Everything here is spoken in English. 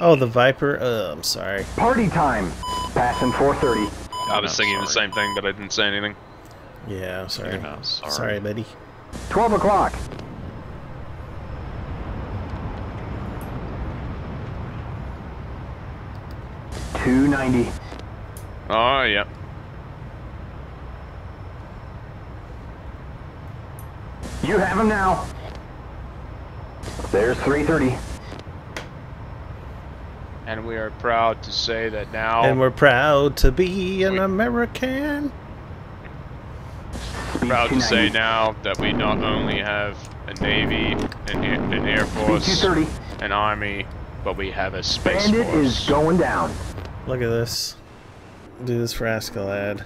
Oh, the Viper? Uh, I'm sorry. Party time. Passing 430. I was No, thinking the same thing, but I didn't say anything. Yeah, I'm sorry. You're not sorry. Sorry, buddy. 12 o'clock. Two ninety. Oh, yeah. You have him now. There's 330. And we are proud to say that now. And we're proud to be an We- American. Speed proud to say now that we not only have a navy, an, air- an air force, 230. an army, but we have a space Bandit force. is going down. Look at this. Do this for Askeladd.